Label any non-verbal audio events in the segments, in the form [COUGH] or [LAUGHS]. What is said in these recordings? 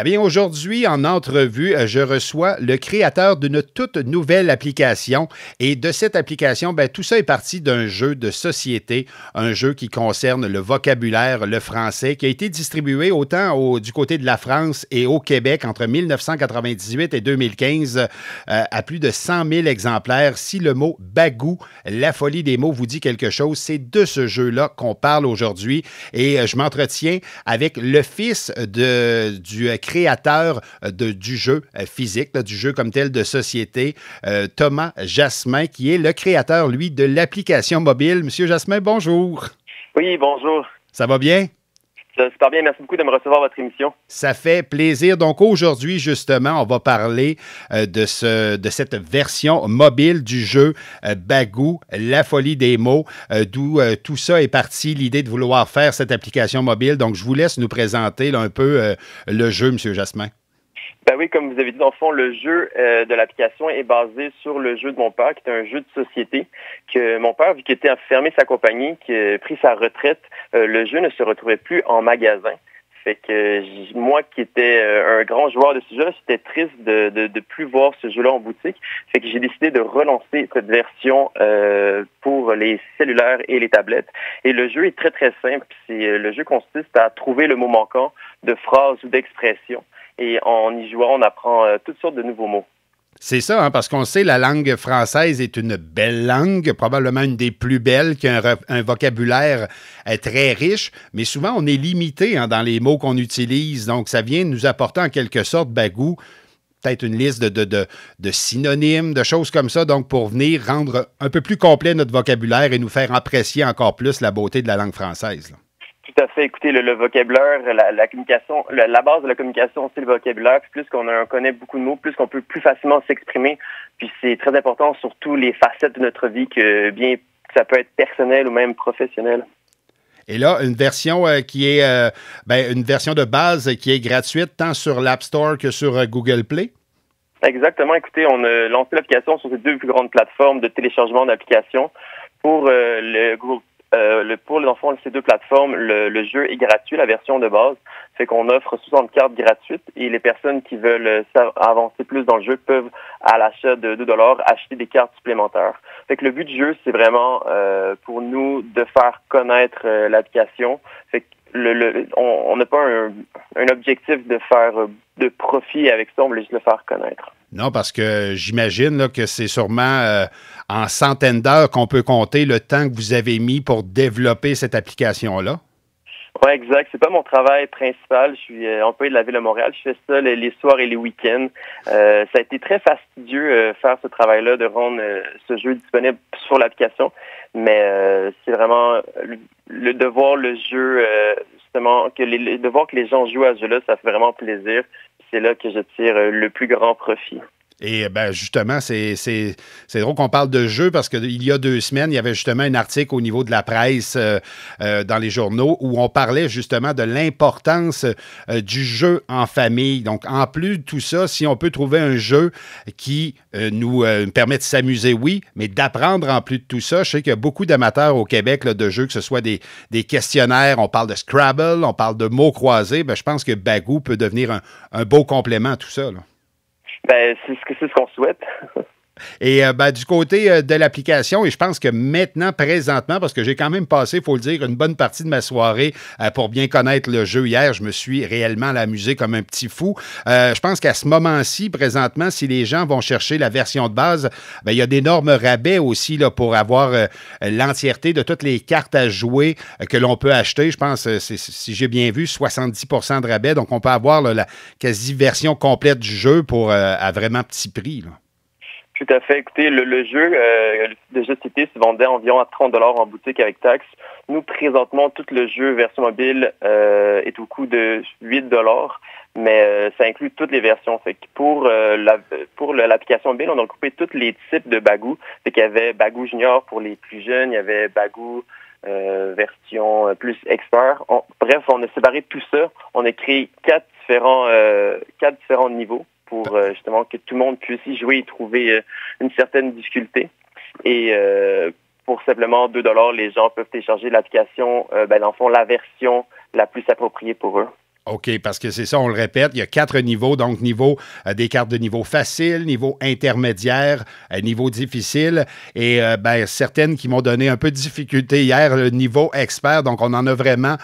Eh bien, aujourd'hui, en entrevue, euh, je reçois le créateur d'une toute nouvelle application. Et de cette application, ben, tout ça est parti d'un jeu de société, un jeu qui concerne le vocabulaire, le français, qui a été distribué autant au, du côté de la France et au Québec entre 1998 et 2015 euh, à plus de 100 000 exemplaires. Si le mot bagou, la folie des mots, vous dit quelque chose, c'est de ce jeu-là qu'on parle aujourd'hui. Et euh, je m'entretiens avec le fils de, du créateur créateur euh, de, du jeu euh, physique, du jeu comme tel de société, euh, Thomas Jasmin, qui est le créateur, lui, de l'application mobile. Monsieur Jasmin, bonjour. Oui, bonjour. Ça va bien? Super bien, merci beaucoup de me recevoir votre émission. Ça fait plaisir. Donc aujourd'hui, justement, on va parler de, ce, de cette version mobile du jeu Bagou, la folie des mots, d'où tout ça est parti, l'idée de vouloir faire cette application mobile. Donc je vous laisse nous présenter un peu le jeu, M. Jasmin. Ben oui, comme vous avez dit, dans le fond, le jeu de l'application est basé sur le jeu de mon père, qui est un jeu de société, que mon père, vu qu'il était fermé sa compagnie, qui a pris sa retraite, le jeu ne se retrouvait plus en magasin. Fait que moi qui étais un grand joueur de ce jeu, j'étais triste de ne plus voir ce jeu-là en boutique. Fait que j'ai décidé de relancer cette version pour les cellulaires et les tablettes. Et le jeu est très très simple. le jeu consiste à trouver le mot manquant de phrases ou d'expressions. Et en y jouant, on apprend toutes sortes de nouveaux mots. C'est ça, hein, parce qu'on sait la langue française est une belle langue, probablement une des plus belles, qui a un, vocabulaire très riche, mais souvent on est limité hein, dans les mots qu'on utilise. Donc, ça vient nous apporter en quelque sorte, bagou, peut-être une liste de, synonymes, de choses comme ça, donc pour venir rendre un peu plus complet notre vocabulaire et nous faire apprécier encore plus la beauté de la langue française. Tout à fait. Écoutez, le, vocabulaire, la, communication, la, base de la communication, c'est le vocabulaire. plus qu'on connaît beaucoup de mots, plus qu'on peut plus facilement s'exprimer. Puis c'est très important, surtout les facettes de notre vie, que bien ça peut être personnel ou même professionnel. Et là, une version euh, qui est euh, ben, une version de base qui est gratuite tant sur l'App Store que sur euh, Google Play? Exactement. Écoutez, on a lancé l'application sur ces deux plus grandes plateformes de téléchargement d'applications. Pour le Google euh, le, pour l'enfant ces deux plateformes, le, jeu est gratuit, la version de base. Fait qu'on offre 60 cartes gratuites et les personnes qui veulent euh, avancer plus dans le jeu peuvent, à l'achat de 2 dollars, acheter des cartes supplémentaires. Fait que le but du jeu, c'est vraiment euh, pour nous de faire connaître l'application. Fait que on n'a pas un, objectif de faire de profit avec ça, on voulait juste le faire connaître. Non, parce que j'imagine que c'est sûrement euh, en centaines d'heures qu'on peut compter le temps que vous avez mis pour développer cette application-là. Oui, exact. C'est pas mon travail principal. Je suis euh, employé de la ville de Montréal. Je fais ça les, soirs et les week-ends. Euh, ça a été très fastidieux euh, faire ce travail-là, de rendre ce jeu disponible sur l'application. Mais c'est vraiment le, de voir le jeu justement que les, de voir que les gens jouent à ce jeu-là, ça fait vraiment plaisir. C'est là que je tire le plus grand profit. Et ben justement, c'est drôle qu'on parle de jeu parce qu'il y a deux semaines, il y avait justement un article au niveau de la presse euh, euh, dans les journaux où on parlait justement de l'importance euh, du jeu en famille. Donc, en plus de tout ça, si on peut trouver un jeu qui nous permet de s'amuser, oui, mais d'apprendre en plus de tout ça, je sais qu'il y a beaucoup d'amateurs au Québec de jeux, que ce soit des, questionnaires, on parle de Scrabble, on parle de mots croisés, ben, je pense que Bagou peut devenir un, beau complément à tout ça. Ben, c'est ce qu'on souhaite. [LAUGHS] Et euh, ben, du côté euh, de l'application, et je pense que maintenant, présentement, parce que j'ai quand même passé, il faut le dire, une bonne partie de ma soirée euh, pour bien connaître le jeu hier, je me suis réellement amusé comme un petit fou. je pense qu'à ce moment-ci, présentement, si les gens vont chercher la version de base, ben, il y a d'énormes rabais aussi pour avoir l'entièreté de toutes les cartes à jouer que l'on peut acheter. Je pense, si j'ai bien vu, 70% de rabais. Donc, on peut avoir la quasi version complète du jeu pour à vraiment petit prix. Tout à fait. Écoutez, le, jeu euh, de jeu cité se vendait environ à 30 dollars en boutique avec taxe. Nous, présentement, tout le jeu version mobile euh, est au coût de 8 dollars, mais euh, ça inclut toutes les versions. Fait que pour la, pour l'application mobile, on a coupé tous les types de bagou. Fait qu'il y avait bagou junior pour les plus jeunes, il y avait bagou version plus expert. bref, on a séparé tout ça. On a créé quatre différents quatre différents niveaux pour euh, justement que tout le monde puisse y jouer et trouver euh, une certaine difficulté. Et euh, pour simplement 2 dollars, les gens peuvent télécharger l'application, ben, dans le fond, la version la plus appropriée pour eux. OK, parce que c'est ça, on le répète, il y a quatre niveaux, donc niveau euh, des cartes de niveau facile, niveau intermédiaire, euh, niveau difficile, et euh, ben, certaines qui m'ont donné un peu de difficulté hier, le niveau expert, donc on en a vraiment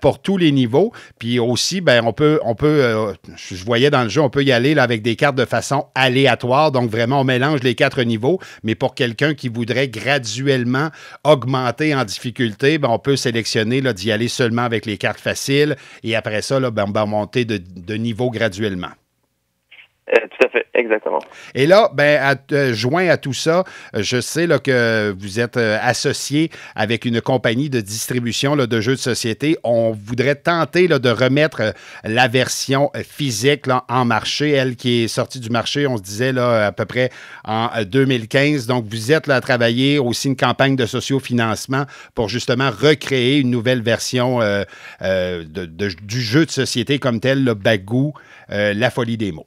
pour tous les niveaux. Puis aussi, ben, on peut, on peut je voyais dans le jeu, on peut y aller là, avec des cartes de façon aléatoire, donc vraiment on mélange les quatre niveaux, mais pour quelqu'un qui voudrait graduellement augmenter en difficulté, ben, on peut sélectionner d'y aller seulement avec les cartes faciles, et après ça, là, ben, on va monter de niveau graduellement. Euh, tout à fait, exactement. Et là, ben, euh, joint à tout ça, euh, je sais là, que vous êtes associé avec une compagnie de distribution de jeux de société. On voudrait tenter là, de remettre la version physique là, en marché, elle qui est sortie du marché, on se disait là, à peu près en 2015. Donc, vous êtes là à travailler aussi une campagne de sociofinancement pour justement recréer une nouvelle version du jeu de société comme tel, le Bagou, La folie des mots.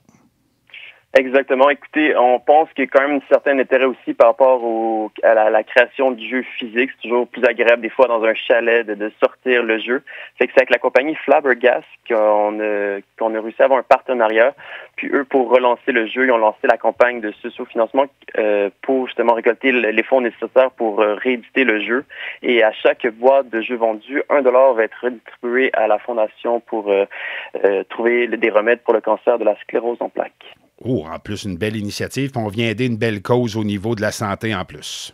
Exactement. Écoutez, on pense qu'il y a quand même un certain intérêt aussi par rapport au, à la, création du jeu physique. C'est toujours plus agréable des fois dans un chalet de, sortir le jeu. Fait que c'est avec la compagnie Flabbergas qu'on a, qu'on a réussi à avoir un partenariat. Puis eux, pour relancer le jeu, ils ont lancé la campagne de socio-financement euh, pour justement récolter les fonds nécessaires pour euh, rééditer le jeu. Et à chaque boîte de jeux vendus, un dollar va être redistribué à la fondation pour euh, trouver des remèdes pour le cancer de la sclérose en plaques. Oh, en plus, une belle initiative. On vient aider une belle cause au niveau de la santé en plus.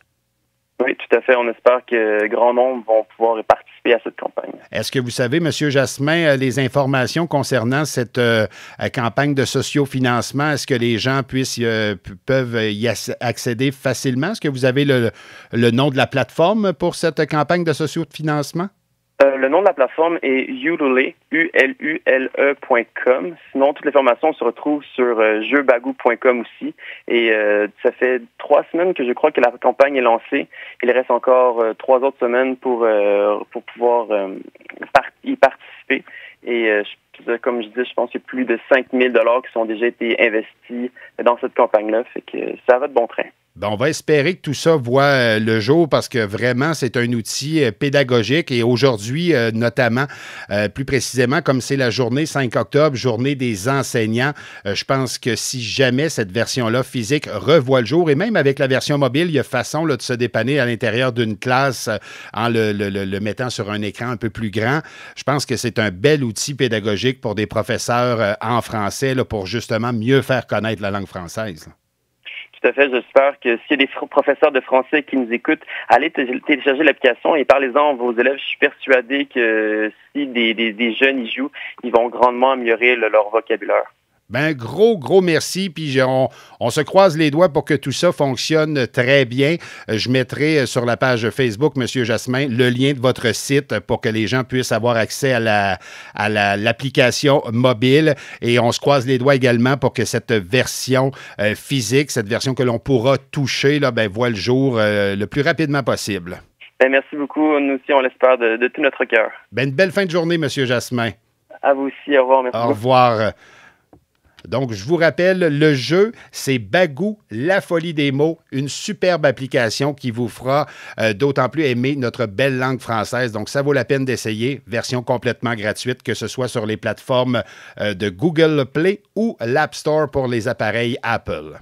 Oui, tout à fait. On espère que grand nombre vont pouvoir participer à cette campagne. Est-ce que vous savez, M. Jasmin, euh, les informations concernant cette euh, campagne de sociofinancement, est-ce que les gens puissent, euh, peuvent y accéder facilement? Est-ce que vous avez le, le, nom de la plateforme pour cette campagne de sociofinancement? Euh, le nom de la plateforme est ulule, U-L-U-L-E.com. Sinon, toutes les formations se retrouvent sur euh, jeubagou.com aussi. Et euh, ça fait trois semaines que je crois que la campagne est lancée. Il reste encore trois autres semaines pour, pour pouvoir y participer. Et comme je disais, je pense qu'il y a plus de 5000 dollars qui sont déjà été investis dans cette campagne-là. Fait que ça va de bon train. Ben, on va espérer que tout ça voit euh, le jour parce que vraiment, c'est un outil euh, pédagogique et aujourd'hui, euh, notamment, plus précisément, comme c'est la journée 5 octobre, journée des enseignants, je pense que si jamais cette version-là physique revoit le jour et même avec la version mobile, il y a façon de se dépanner à l'intérieur d'une classe en le, mettant sur un écran un peu plus grand. Je pense que c'est un bel outil pédagogique pour des professeurs en français pour justement mieux faire connaître la langue française. Tout à fait. J'espère que s'il y a des professeurs de français qui nous écoutent, allez télécharger l'application et parlez-en à vos élèves. Je suis persuadé que si des, des, jeunes y jouent, ils vont grandement améliorer leur vocabulaire. Ben, gros, gros merci. Puis on, se croise les doigts pour que tout ça fonctionne très bien. Euh, je mettrai euh, sur la page Facebook, Monsieur Jasmin, le lien de votre site pour que les gens puissent avoir accès à la à l'application mobile. Et on se croise les doigts également pour que cette version euh, physique, cette version que l'on pourra toucher, là, ben, voit le jour le plus rapidement possible. Ben, merci beaucoup. Nous aussi, on l'espère de, tout notre cœur. Ben, une belle fin de journée, Monsieur Jasmin. À vous aussi. Au revoir. Merci Au revoir. Donc, je vous rappelle, le jeu, c'est Bagou, la folie des mots, une superbe application qui vous fera euh, d'autant plus aimer notre belle langue française. Donc, ça vaut la peine d'essayer, version complètement gratuite, que ce soit sur les plateformes euh, de Google Play ou l'App Store pour les appareils Apple.